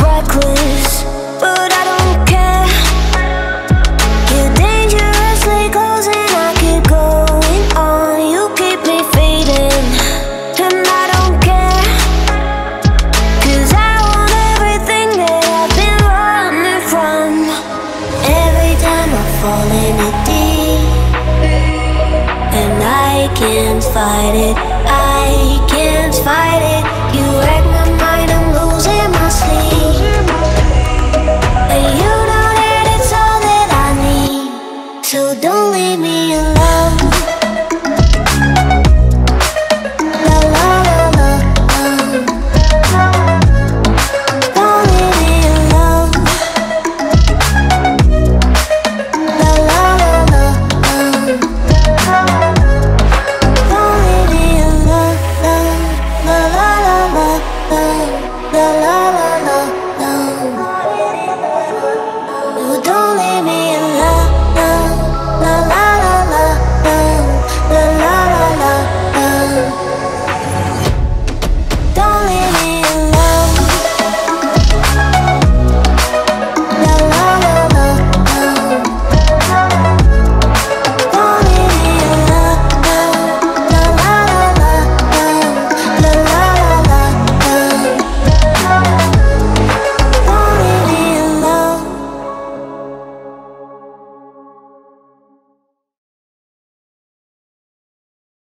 reckless, but I don't care. You're dangerously close and I keep going on. You keep me fading, and I don't care. Cause I want everything that I've been running from. Every time I fall in a deep And I can't fight it, I can't fight it. So don't leave me alone.